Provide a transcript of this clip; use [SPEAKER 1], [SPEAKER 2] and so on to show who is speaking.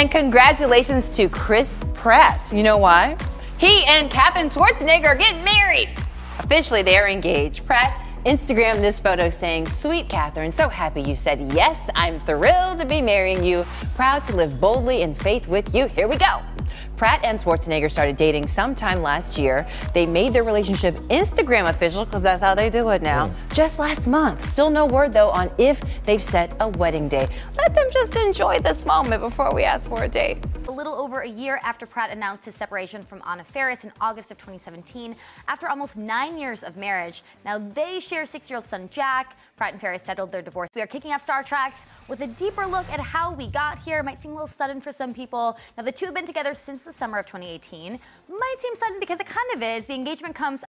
[SPEAKER 1] And congratulations to Chris Pratt. You know why? He and Katherine Schwarzenegger are getting married. Officially, they are engaged. Pratt Instagram this photo saying, Sweet Katherine, so happy you said yes. I'm thrilled to be marrying you. Proud to live boldly in faith with you. Here we go. Pratt and Schwarzenegger started dating sometime last year. They made their relationship Instagram official because that's how they do it now. Mm. Just last month. Still no word though on if they've set a wedding day. Let them just enjoy this moment before we ask for a date.
[SPEAKER 2] A little over a year after Pratt announced his separation from Anna Faris in August of 2017, after almost nine years of marriage, now they share six-year-old son Jack. Pratt and Faris settled their divorce. We are kicking off Star Tracks with a deeper look at how we got here. It might seem a little sudden for some people. Now, the two have been together since the summer of 2018. Might seem sudden because it kind of is. The engagement comes